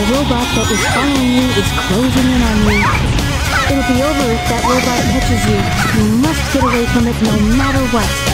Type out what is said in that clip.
The robot that is following you is closing in on you. It'll be over if that robot touches you. You must get away from it no matter what.